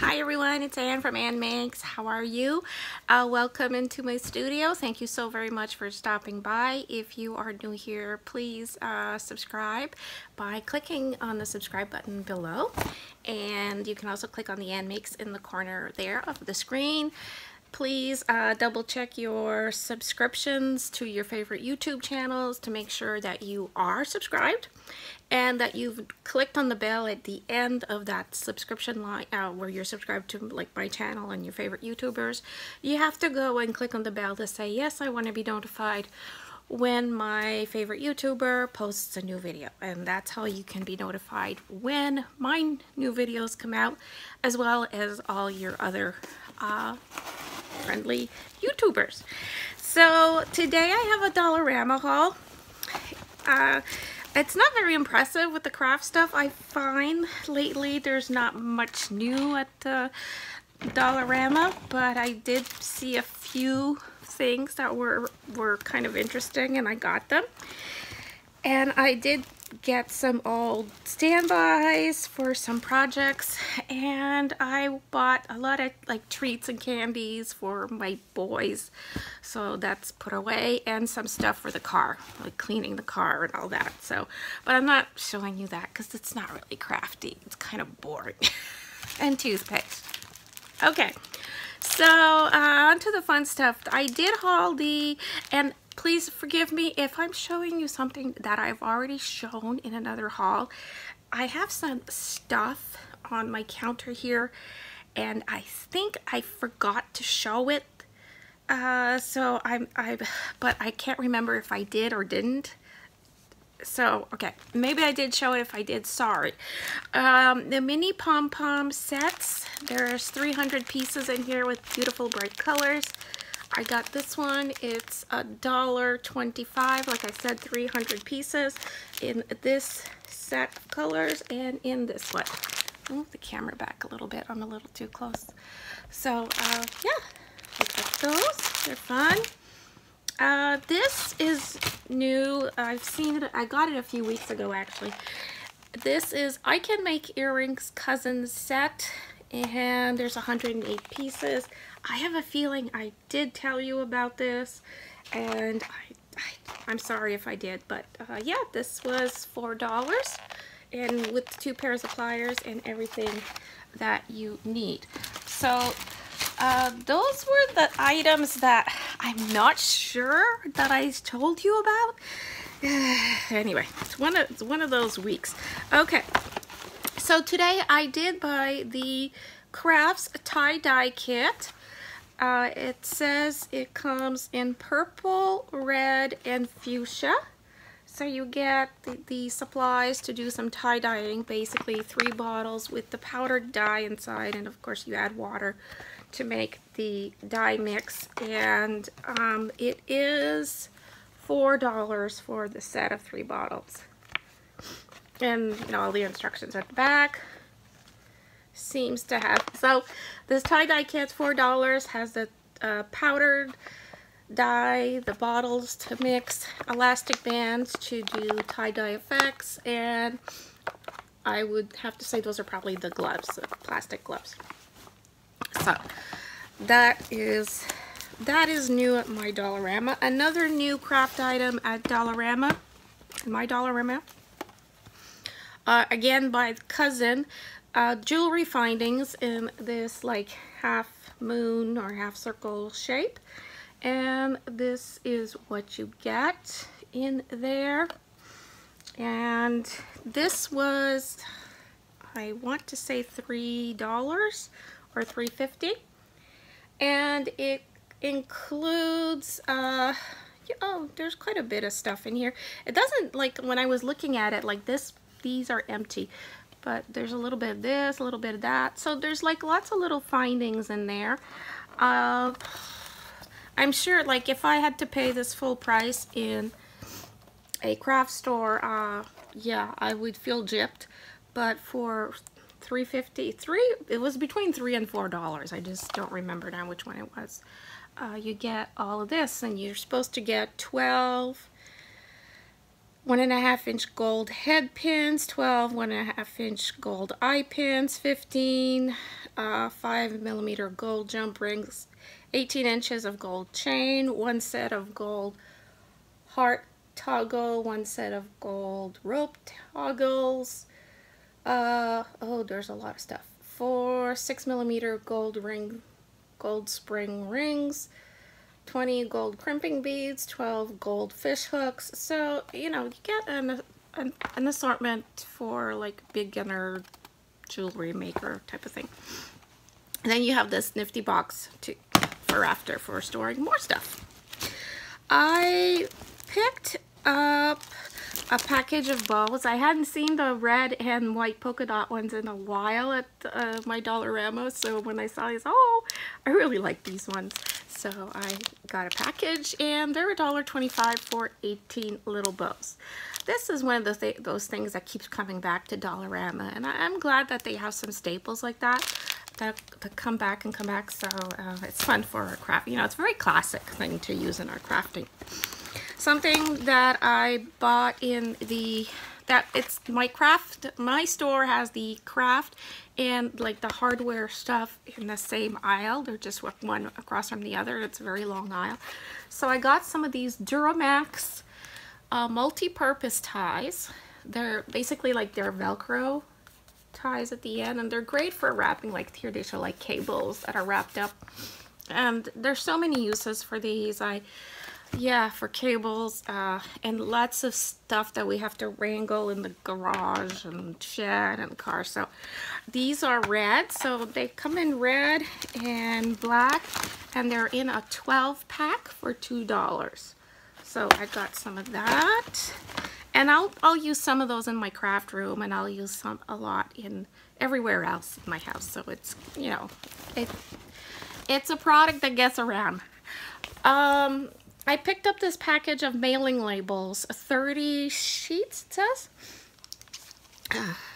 Hi everyone, it's Ann from Annmakes. How are you? Uh, welcome into my studio. Thank you so very much for stopping by. If you are new here, please uh, subscribe by clicking on the subscribe button below. And you can also click on the Annmakes in the corner there of the screen please uh, double check your subscriptions to your favorite YouTube channels to make sure that you are subscribed and that you've clicked on the bell at the end of that subscription line uh, where you're subscribed to like my channel and your favorite YouTubers. You have to go and click on the bell to say, yes, I want to be notified when my favorite YouTuber posts a new video. And that's how you can be notified when my new videos come out, as well as all your other uh, friendly YouTubers. So today I have a Dollarama haul. Uh, it's not very impressive with the craft stuff I find. Lately there's not much new at uh, Dollarama, but I did see a few things that were, were kind of interesting and I got them. And I did get some old standbys for some projects and I bought a lot of like treats and candies for my boys. So that's put away and some stuff for the car like cleaning the car and all that so. But I'm not showing you that because it's not really crafty. It's kind of boring and toothpaste. Okay so uh, on to the fun stuff. I did haul the and Please forgive me if I'm showing you something that I've already shown in another haul. I have some stuff on my counter here and I think I forgot to show it. Uh, so I'm, I, but I can't remember if I did or didn't. So, okay, maybe I did show it. If I did, sorry. Um, the mini pom-pom sets. There's 300 pieces in here with beautiful bright colors. I got this one. It's a dollar twenty-five. Like I said, 300 pieces in this set of colors and in this one. Move the camera back a little bit. I'm a little too close. So, uh, yeah, I got those. They're fun. Uh, this is new. I've seen it. I got it a few weeks ago, actually. This is I Can Make Earrings Cousins set and there's 108 pieces. I have a feeling I did tell you about this and I, am sorry if I did, but uh, yeah, this was $4 and with two pairs of pliers and everything that you need. So uh, those were the items that I'm not sure that I told you about. anyway, it's one of it's one of those weeks. Okay, so today I did buy the Crafts tie-dye kit. Uh, it says it comes in purple, red, and fuchsia. So you get the, the supplies to do some tie-dyeing, basically three bottles with the powdered dye inside, and of course you add water to make the dye mix. And um, it is $4 for the set of three bottles and you know all the instructions at the back seems to have. So this tie-dye kit's four dollars has the uh, powdered dye the bottles to mix elastic bands to do tie-dye effects and I would have to say those are probably the gloves the plastic gloves. So that is that is new at my Dollarama. Another new craft item at Dollarama my Dollarama uh, again by cousin uh, jewelry findings in this like half moon or half circle shape. And this is what you get in there. And this was I want to say three dollars or three fifty. And it includes uh oh there's quite a bit of stuff in here. It doesn't like when I was looking at it like this these are empty but there's a little bit of this a little bit of that. So there's like lots of little findings in there uh, I'm sure like if I had to pay this full price in a craft store uh, yeah I would feel gypped. But for 350 three it was between three and four dollars. I just don't remember now which one it was. Uh, you get all of this and you're supposed to get 12 one and a half inch gold head pins, 12 one and a half inch gold eye pins, 15 uh, five millimeter gold jump rings, 18 inches of gold chain, one set of gold heart toggle, one set of gold rope toggles. Uh, oh, there's a lot of stuff. Four six millimeter gold ring, gold spring rings, 20 gold crimping beads, 12 gold fish hooks. So, you know, you get an, an, an assortment for like beginner jewelry maker type of thing. And then you have this nifty box to for after for storing more stuff. I picked up a package of bows. I hadn't seen the red and white polka dot ones in a while at uh, my Dollarama, so when I saw these, oh, I really like these ones. So I got a package and they're $1.25 for 18 little bows. This is one of the th those things that keeps coming back to Dollarama and I am glad that they have some staples like that that, that come back and come back so uh, it's fun for our craft. You know, it's a very classic thing to use in our crafting. Something that I bought in the that it's my craft my store has the craft and like the hardware stuff in the same aisle. They're just one across from the other. It's a very long aisle. So I got some of these Duramax uh, multi-purpose ties. They're basically like they're velcro ties at the end and they're great for wrapping like here they show like cables that are wrapped up. And there's so many uses for these. I yeah, for cables uh, and lots of stuff that we have to wrangle in the garage and shed and car. So these are red. So they come in red and black and they're in a 12 pack for $2. So I got some of that. And I'll, I'll use some of those in my craft room and I'll use some a lot in everywhere else in my house. So it's, you know, it, it's a product that gets around. Um, I picked up this package of mailing labels, 30 sheets it says.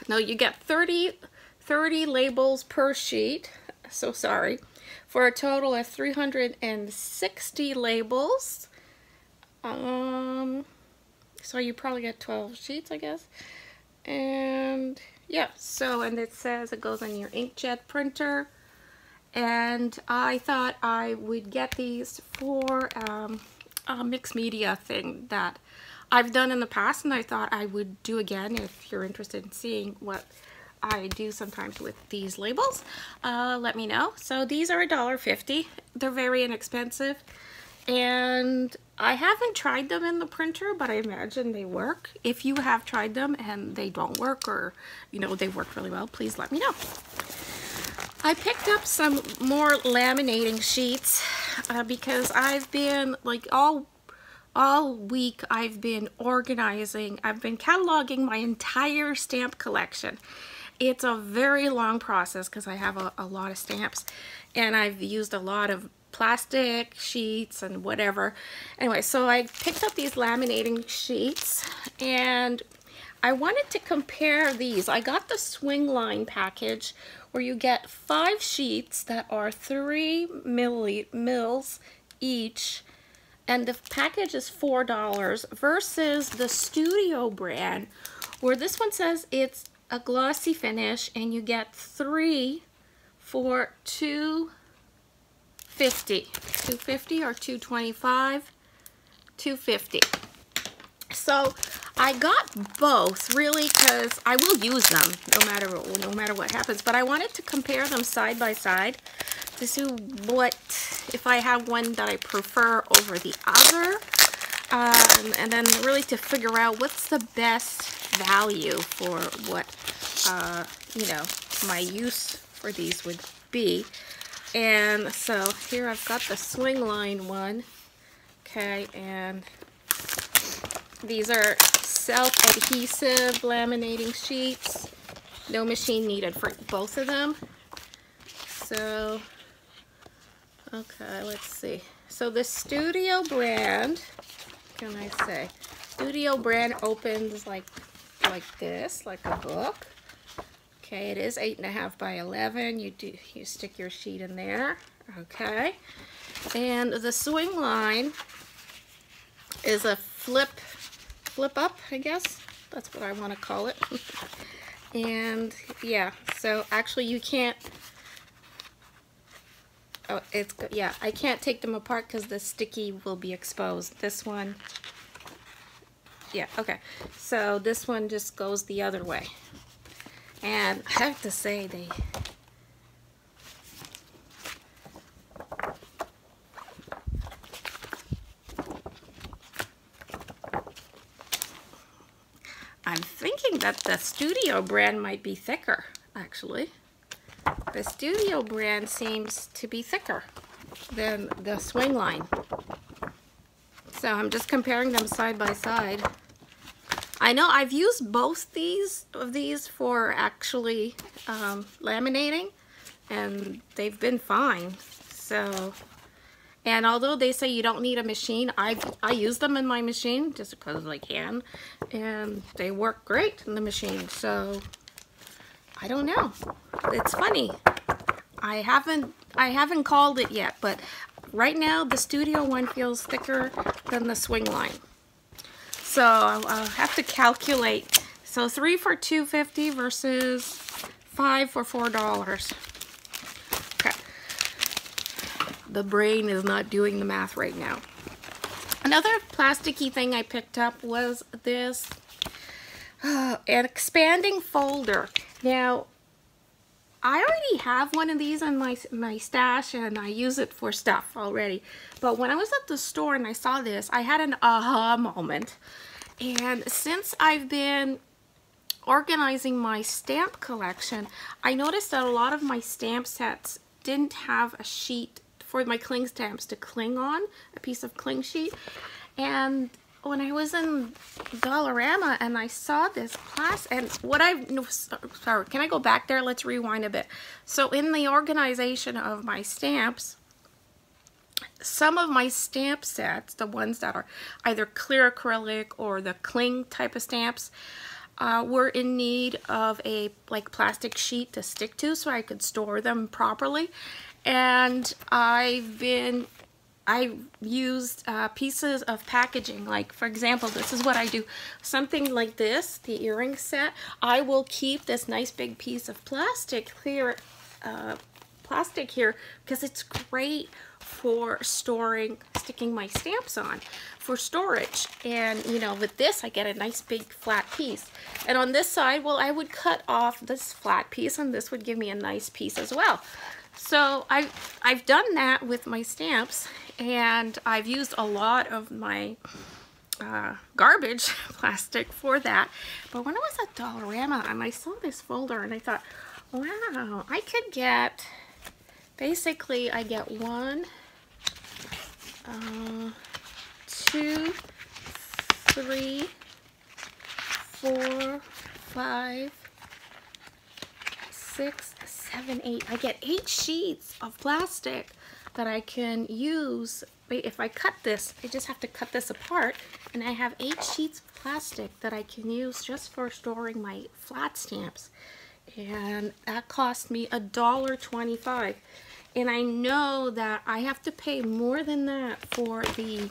No, you get 30, 30 labels per sheet, so sorry, for a total of 360 labels. Um, so you probably get 12 sheets, I guess. And yeah, so, and it says it goes on your inkjet printer. And I thought I would get these for um, uh, mixed media thing that I've done in the past and I thought I would do again if you're interested in seeing what I do sometimes with these labels. Uh, let me know. So these are $1.50. They're very inexpensive and I haven't tried them in the printer, but I imagine they work. If you have tried them and they don't work or, you know, they work really well, please let me know. I picked up some more laminating sheets uh, because I've been like all all week I've been organizing, I've been cataloging my entire stamp collection. It's a very long process because I have a, a lot of stamps and I've used a lot of plastic sheets and whatever. Anyway, so I picked up these laminating sheets and I wanted to compare these. I got the Swingline package where you get five sheets that are three milli mils each and the package is four dollars versus the studio brand where this one says it's a glossy finish and you get three for 250 250 or 225 250 so I got both really because I will use them no matter no matter what happens. But I wanted to compare them side by side to see what if I have one that I prefer over the other. Um, and then really to figure out what's the best value for what uh, you know my use for these would be. And so here I've got the Swingline one. Okay, and these are self-adhesive laminating sheets. No machine needed for both of them. So, okay, let's see. So the Studio brand, can I say? Studio brand opens like like this, like a book. Okay, it is eight and a half by 11. You do you stick your sheet in there. Okay, and the Swingline is a flip flip up, I guess. That's what I want to call it. and yeah, so actually you can't, oh, it's, yeah, I can't take them apart because the sticky will be exposed. This one, yeah, okay. So this one just goes the other way. And I have to say, they, I'm thinking that the Studio brand might be thicker, actually. The Studio brand seems to be thicker than the Swingline. So I'm just comparing them side by side. I know I've used both these of these for actually um, laminating and they've been fine. So, and although they say you don't need a machine, I I use them in my machine just because I can, and they work great in the machine. So, I don't know. It's funny. I haven't I haven't called it yet, but right now the Studio one feels thicker than the Swingline. So I'll have to calculate. So three for 250 versus five for four dollars. Okay. The brain is not doing the math right now. Another plasticky thing I picked up was this uh, an expanding folder. Now, I already have one of these in my, my stash and I use it for stuff already. But when I was at the store and I saw this, I had an aha moment. And since I've been organizing my stamp collection, I noticed that a lot of my stamp sets didn't have a sheet for my cling stamps to cling on, a piece of cling sheet. And when I was in Dollarama and I saw this class and what I, no, sorry, can I go back there? Let's rewind a bit. So in the organization of my stamps, some of my stamp sets, the ones that are either clear acrylic or the cling type of stamps, uh, were in need of a like plastic sheet to stick to so I could store them properly. And I've been I used uh, pieces of packaging. Like, for example, this is what I do. Something like this, the earring set, I will keep this nice big piece of plastic clear uh, plastic here because it's great for storing, sticking my stamps on for storage. And, you know, with this, I get a nice big flat piece. And on this side, well, I would cut off this flat piece and this would give me a nice piece as well. So I, I've done that with my stamps and I've used a lot of my uh, garbage plastic for that. But when I was at Dollarama and I saw this folder and I thought, wow, I could get, basically I get one, uh, two, three, four, five, six, seven, eight. I get eight sheets of plastic that I can use. Wait, If I cut this, I just have to cut this apart and I have eight sheets of plastic that I can use just for storing my flat stamps. And that cost me a dollar twenty-five. And I know that I have to pay more than that for the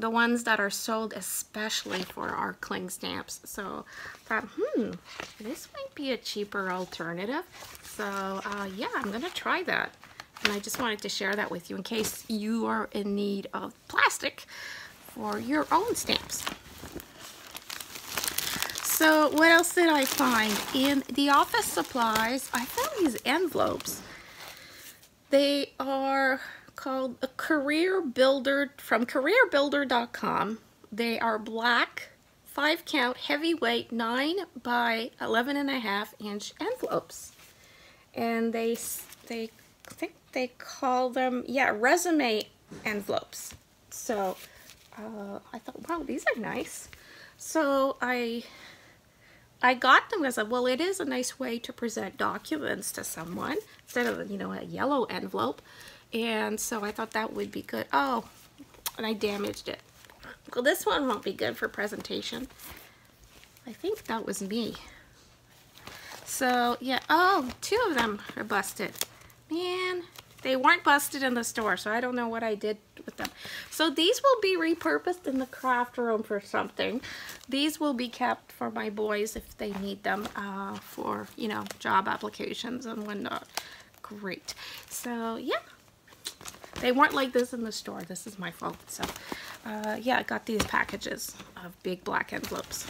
the ones that are sold especially for our cling stamps. So I thought, hmm, this might be a cheaper alternative. So uh, yeah, I'm gonna try that. And I just wanted to share that with you in case you are in need of plastic for your own stamps. So what else did I find? In the office supplies, I found these envelopes. They are called a Career Builder from careerbuilder.com. They are black, five count, heavyweight, nine by 11 and a half inch envelopes. And they, they think they call them, yeah, resume envelopes. So uh, I thought, wow, these are nice. So I I got them a, well, it is a nice way to present documents to someone instead of, you know, a yellow envelope. And so I thought that would be good. Oh, and I damaged it. Well, this one won't be good for presentation. I think that was me. So, yeah. Oh, two of them are busted. Man, they weren't busted in the store, so I don't know what I did with them. So these will be repurposed in the craft room for something. These will be kept for my boys if they need them uh, for, you know, job applications and whatnot. Great. So yeah, they weren't like this in the store. This is my fault. So uh, yeah, I got these packages of big black envelopes.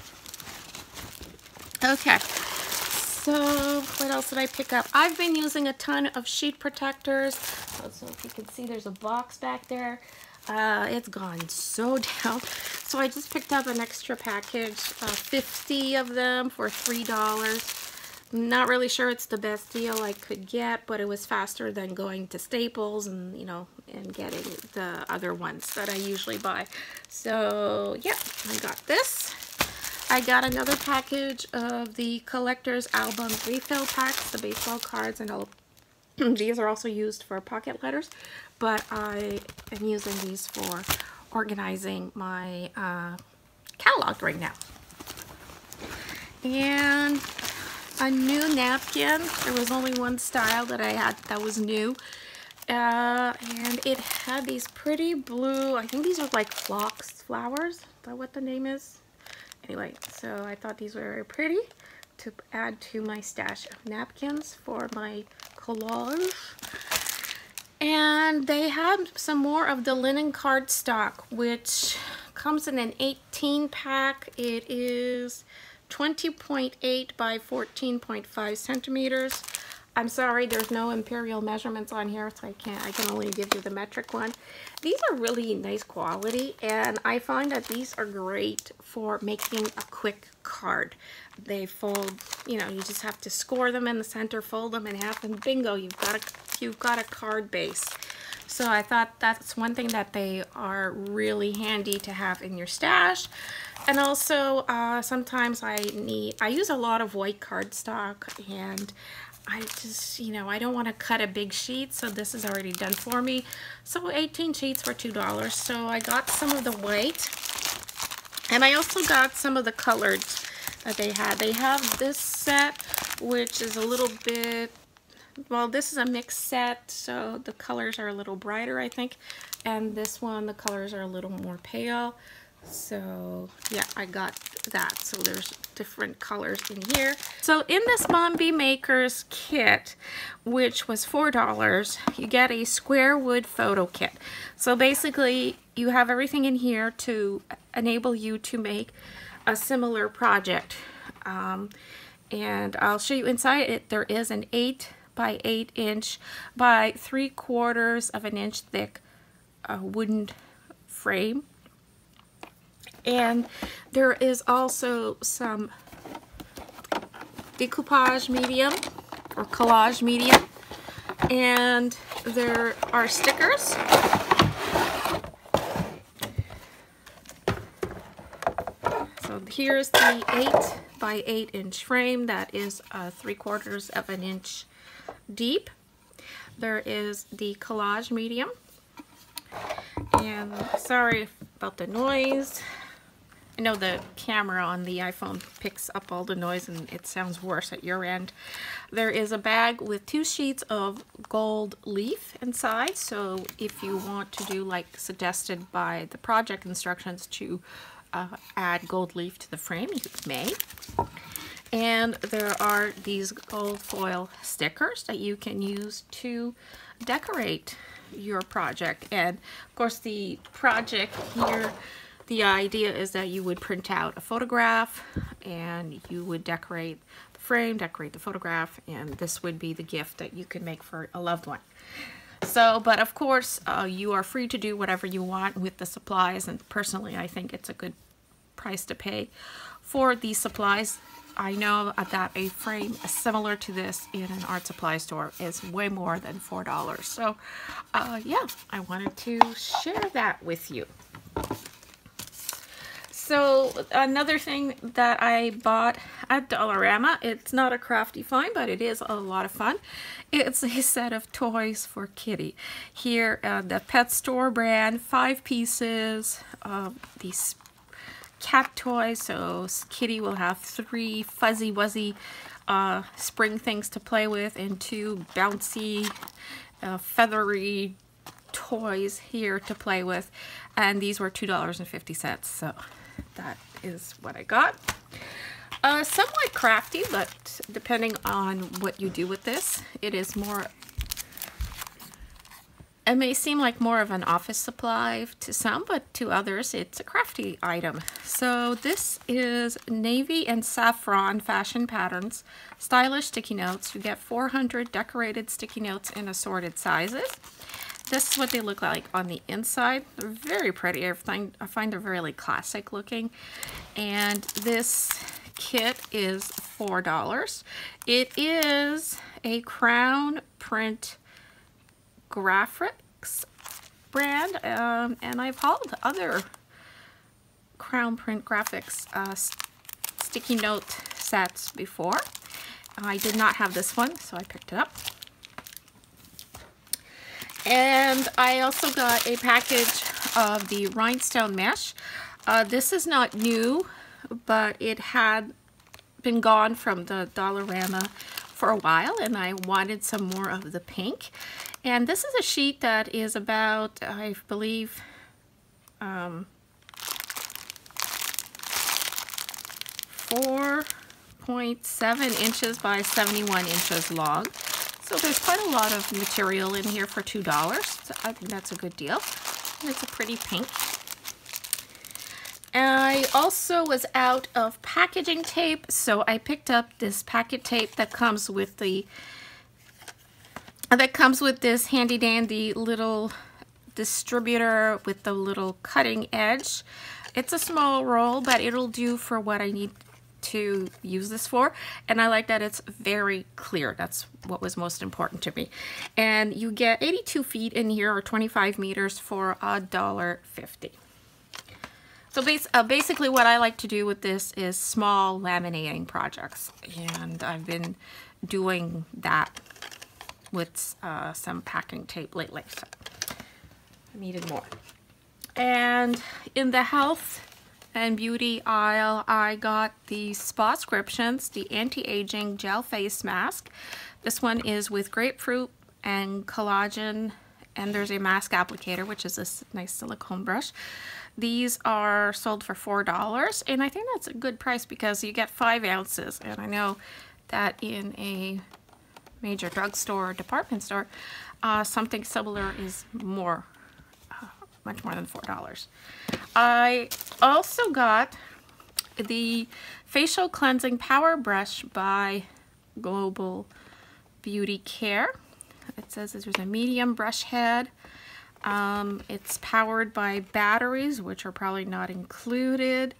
Okay. So what else did I pick up? I've been using a ton of sheet protectors. So if you can see, there's a box back there. Uh, it's gone so down. So I just picked up an extra package, uh, 50 of them for $3. Not really sure it's the best deal I could get, but it was faster than going to Staples and, you know, and getting the other ones that I usually buy. So, yeah, I got this. I got another package of the collector's album refill packs, the baseball cards, and all. these are also used for pocket letters, but I am using these for organizing my uh, catalog right now. And a new napkin. There was only one style that I had that was new. Uh, and it had these pretty blue, I think these are like phlox flowers. Is that what the name is? Anyway, so I thought these were very pretty to add to my stash of napkins for my collage. And they have some more of the linen cardstock, which comes in an 18 pack. It is 20.8 by 14.5 centimeters. I'm sorry, there's no imperial measurements on here, so I can't, I can only give you the metric one. These are really nice quality, and I find that these are great for making a quick card. They fold, you know, you just have to score them in the center, fold them in half, and bingo, you've got a, you've got a card base. So I thought that's one thing that they are really handy to have in your stash. And also, uh, sometimes I need, I use a lot of white cardstock and I just, you know, I don't want to cut a big sheet, so this is already done for me. So 18 sheets for $2. So I got some of the white. And I also got some of the colored that they had. They have this set, which is a little bit, well, this is a mixed set, so the colors are a little brighter, I think. And this one, the colors are a little more pale. So yeah, I got that. So there's different colors in here. So in this Bombi Makers kit, which was $4, you get a square wood photo kit. So basically you have everything in here to enable you to make a similar project. Um, and I'll show you inside it. There is an 8 by 8 inch by 3 quarters of an inch thick uh, wooden frame and there is also some decoupage medium or collage medium. And there are stickers. So here's the 8 by 8 inch frame that is uh, 3 quarters of an inch deep. There is the collage medium. And sorry about the noise. I know the camera on the iPhone picks up all the noise and it sounds worse at your end. There is a bag with two sheets of gold leaf inside. So if you want to do like suggested by the project instructions to uh, add gold leaf to the frame, you may. And there are these gold foil stickers that you can use to decorate your project. And of course the project here the idea is that you would print out a photograph and you would decorate the frame, decorate the photograph, and this would be the gift that you can make for a loved one. So, but of course, uh, you are free to do whatever you want with the supplies, and personally, I think it's a good price to pay for these supplies. I know that a frame similar to this in an art supply store is way more than $4. So, uh, yeah, I wanted to share that with you. So another thing that I bought at Dollarama, it's not a crafty find, but it is a lot of fun. It's a set of toys for Kitty. Here, uh, the Pet Store brand, five pieces of these cat toys. So Kitty will have three fuzzy wuzzy uh, spring things to play with and two bouncy, uh, feathery toys here to play with and these were $2.50 so that is what I got. Uh, somewhat crafty but depending on what you do with this it is more it may seem like more of an office supply to some, but to others it's a crafty item. So this is navy and saffron fashion patterns, stylish sticky notes. You get 400 decorated sticky notes in assorted sizes. This is what they look like on the inside. They're very pretty. I find, I find they're really classic looking. And this kit is $4. It is a crown print graphics brand um, and I've hauled other crown print graphics uh, sticky note sets before. I did not have this one so I picked it up. And I also got a package of the rhinestone mesh. Uh, this is not new, but it had been gone from the Dollarama for a while and I wanted some more of the pink. And this is a sheet that is about, I believe, um, 4.7 inches by 71 inches long. So there's quite a lot of material in here for $2. So I think that's a good deal. And it's a pretty pink. I also was out of packaging tape, so I picked up this packet tape that comes with the that comes with this handy dandy little distributor with the little cutting edge. It's a small roll, but it'll do for what I need to use this for. And I like that it's very clear. That's what was most important to me. And you get 82 feet in here or 25 meters for a dollar fifty. So bas uh, basically what I like to do with this is small laminating projects. And I've been doing that with uh, some packing tape lately. So I needed more. And in the health and beauty aisle, I got the Spascriptions, the anti-aging gel face mask. This one is with grapefruit and collagen, and there's a mask applicator, which is this nice silicone brush. These are sold for $4, and I think that's a good price because you get five ounces, and I know that in a major drugstore or department store, uh, something similar is more, much more than $4. I also got the Facial Cleansing Power Brush by Global Beauty Care. It says there's a medium brush head. Um, it's powered by batteries, which are probably not included.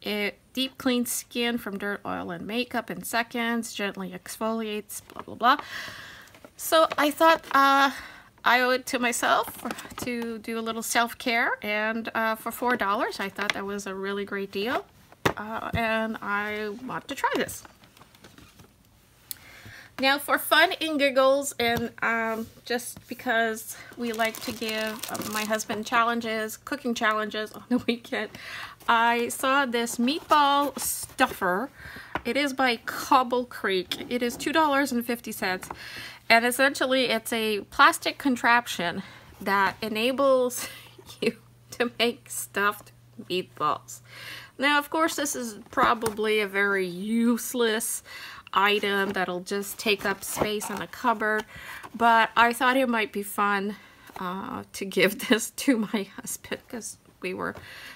It deep cleans skin from dirt, oil, and makeup in seconds, gently exfoliates, blah, blah, blah. So I thought uh, I owe it to myself to do a little self-care, and uh, for $4, I thought that was a really great deal, uh, and I want to try this. Now for fun and giggles and um, just because we like to give uh, my husband challenges, cooking challenges on the weekend, I saw this meatball stuffer. It is by Cobble Creek. It is $2.50 and essentially it's a plastic contraption that enables you to make stuffed meatballs. Now of course this is probably a very useless item that'll just take up space in a cupboard. But I thought it might be fun uh, to give this to my husband because we were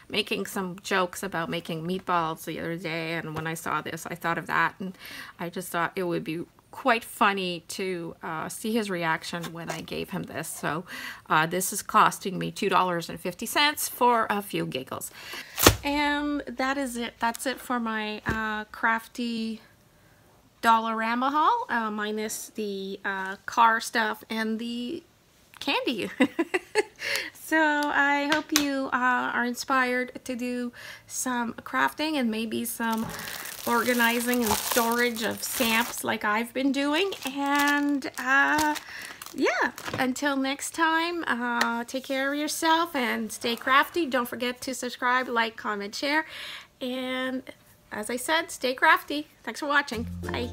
making some jokes about making meatballs the other day. And when I saw this, I thought of that. And I just thought it would be quite funny to uh, see his reaction when I gave him this. So uh, this is costing me $2.50 for a few giggles. And that is it. That's it for my uh, crafty Dollarama haul, uh, minus the uh, car stuff and the candy. so I hope you uh, are inspired to do some crafting and maybe some organizing and storage of stamps like I've been doing. And uh, yeah, until next time, uh, take care of yourself and stay crafty. Don't forget to subscribe, like, comment, share. And as I said, stay crafty. Thanks for watching. Bye.